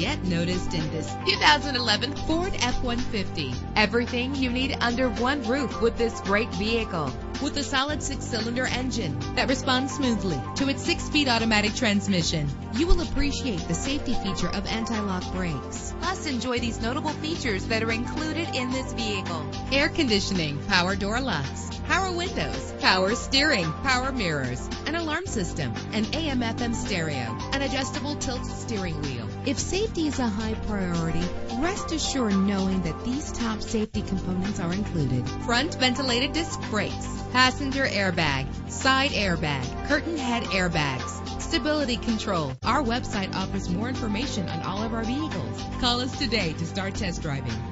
get noticed in this 2011 Ford F-150. Everything you need under one roof with this great vehicle. With a solid six-cylinder engine that responds smoothly to its six-speed automatic transmission, you will appreciate the safety feature of anti-lock brakes. Plus, enjoy these notable features that are included in this vehicle. Air conditioning, power door locks, power windows, power steering, power mirrors, an alarm system, an AM FM stereo, an adjustable tilt steering wheel. If safety is a high priority, rest assured knowing that these top safety components are included. Front ventilated disc brakes, passenger airbag, side airbag, curtain head airbags, stability control. Our website offers more information on all of our vehicles. Call us today to start test driving.